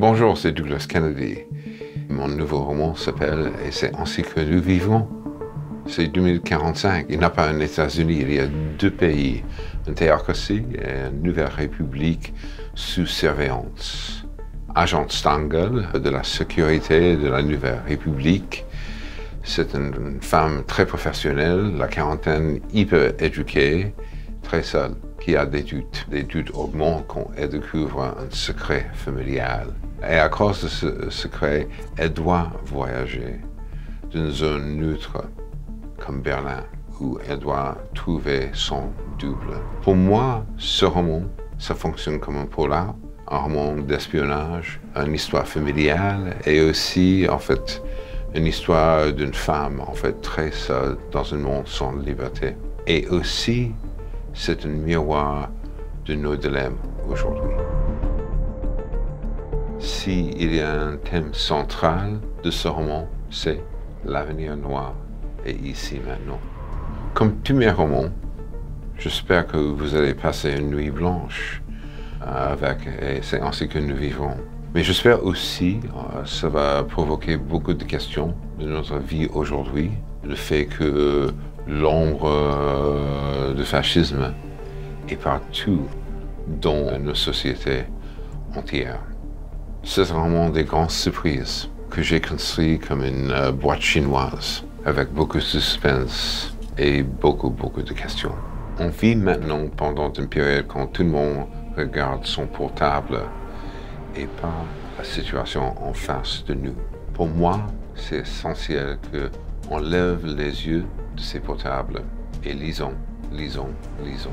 Bonjour, c'est Douglas Kennedy. Mon nouveau roman s'appelle Et c'est ainsi que nous vivons. C'est 2045. Il n'y a pas un États-Unis, il y a deux pays, une théocratie et une nouvelle république sous surveillance. Agent Stangl de la sécurité de la nouvelle république. C'est une femme très professionnelle, la quarantaine hyper éduquée, très seule, qui a des doutes. Les doutes augmentent quand elle découvre un secret familial. Et à cause de ce secret, elle doit voyager d'une zone neutre comme Berlin, où elle doit trouver son double. Pour moi, ce roman, ça fonctionne comme un polar, un roman d'espionnage, une histoire familiale et aussi, en fait, une histoire d'une femme, en fait, très seule dans un monde sans liberté. Et aussi, c'est un miroir de nos dilemmes aujourd'hui. S'il y a un thème central de ce roman, c'est l'avenir noir et ici maintenant. Comme tous mes romans, j'espère que vous allez passer une nuit blanche euh, avec et c'est ainsi que nous vivons. Mais j'espère aussi euh, ça va provoquer beaucoup de questions de notre vie aujourd'hui. Le fait que l'ombre euh, du fascisme est partout dans nos sociétés entières. C'est vraiment des grandes surprises que j'ai construit comme une euh, boîte chinoise avec beaucoup de suspense et beaucoup, beaucoup de questions. On vit maintenant pendant une période quand tout le monde regarde son portable et pas la situation en face de nous. Pour moi, c'est essentiel qu'on lève les yeux de ces portables et lisons, lisons, lisons.